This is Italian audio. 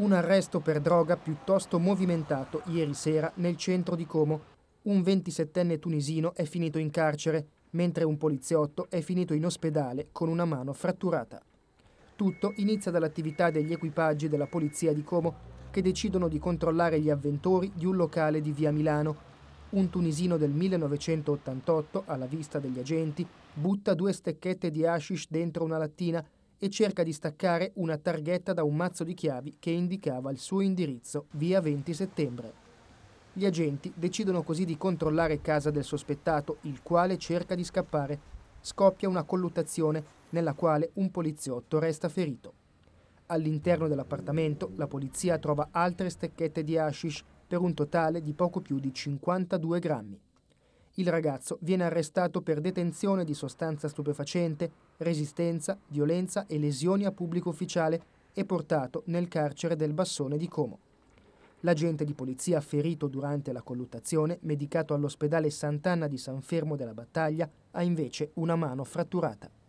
Un arresto per droga piuttosto movimentato ieri sera nel centro di Como. Un 27enne tunisino è finito in carcere, mentre un poliziotto è finito in ospedale con una mano fratturata. Tutto inizia dall'attività degli equipaggi della polizia di Como che decidono di controllare gli avventori di un locale di via Milano. Un tunisino del 1988, alla vista degli agenti, butta due stecchette di hashish dentro una lattina e cerca di staccare una targhetta da un mazzo di chiavi che indicava il suo indirizzo via 20 settembre. Gli agenti decidono così di controllare casa del sospettato, il quale cerca di scappare. Scoppia una colluttazione nella quale un poliziotto resta ferito. All'interno dell'appartamento la polizia trova altre stecchette di hashish per un totale di poco più di 52 grammi. Il ragazzo viene arrestato per detenzione di sostanza stupefacente, resistenza, violenza e lesioni a pubblico ufficiale e portato nel carcere del Bassone di Como. L'agente di polizia ferito durante la colluttazione, medicato all'ospedale Sant'Anna di San Fermo della Battaglia, ha invece una mano fratturata.